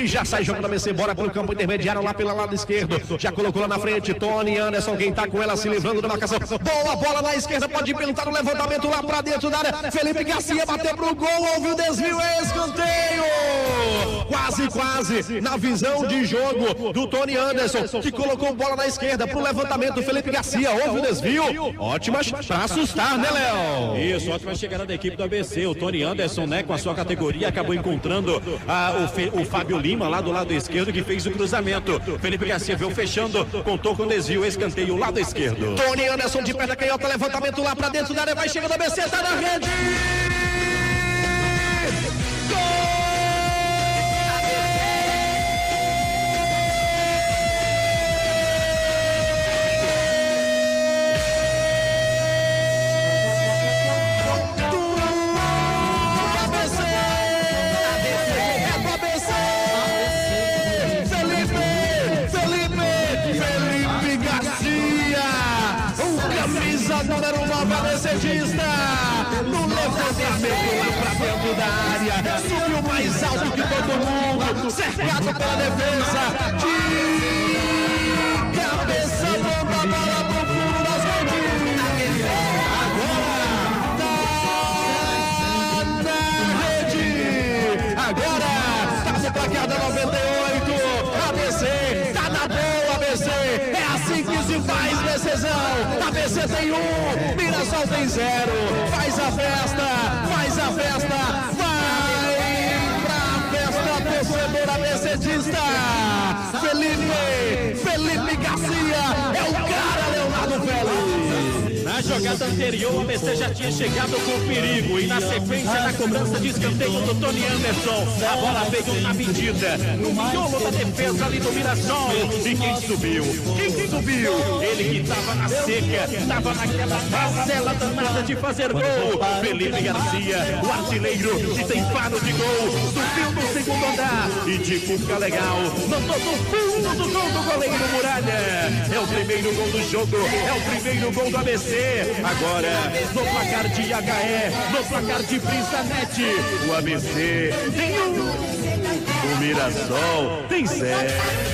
e já sai jogando a ABC, bora pro campo intermediário lá pelo lado esquerdo. Já colocou lá na frente Tony Anderson, quem tá com ela se livrando da marcação. Boa bola na esquerda, pode pintar o levantamento lá pra dentro da área. Felipe Garcia bateu pro gol, houve o desvio, é escanteio. Quase, quase na visão de jogo do Tony Anderson, que colocou bola na esquerda pro levantamento. Felipe Garcia, houve o desvio. Ótimas pra assustar, né, Léo? Isso, ótima chegada da equipe do ABC. O Tony Anderson, né, com a sua categoria, acabou encontrando ah, o, Fe, o Fábio Lima lá do lado esquerdo que fez o cruzamento. Felipe Garcia veio fechando, contou com desvio, escanteio, lado esquerdo. Tony Anderson de da canhota, levantamento lá pra dentro da área, vai chegando a ABC, tá na rede! Número 9, ABCdista, no levantamento lá pra dentro da área, subiu mais alto que todo mundo, cercado pela defesa, de cabeça, manda a bola pro fundo das redes, agora tá na rede, agora tá no placar da 98, ABC, faz decisão. ABC tem um, Mirassol tem zero. Faz a festa, faz a festa, vai pra festa, torcedor ABCdista. Felipe, Felipe Garcia é o cara, jogada anterior, o ABC já tinha chegado com perigo e na sequência da cobrança de escanteio do Tony Anderson, a bola veio na medida, no miolo da defesa ali do Mirassol. E quem subiu? Quem subiu? Ele que estava na seca, estava naquela parcela danada de fazer gol. Felipe Garcia, o artilheiro que tem faro de gol, subiu no segundo andar e de cuca legal, mandou no fundo do gol do goleiro Muralha. É o primeiro gol do jogo, é o primeiro gol do ABC. Agora, no placar de HE, no placar de Brissanete, o ABC tem um, o Mirassol tem zero.